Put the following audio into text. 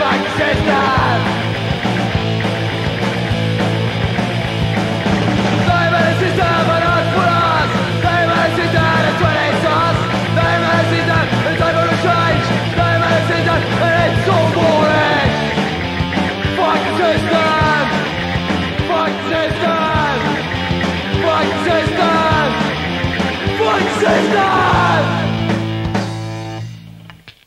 Fuck the system!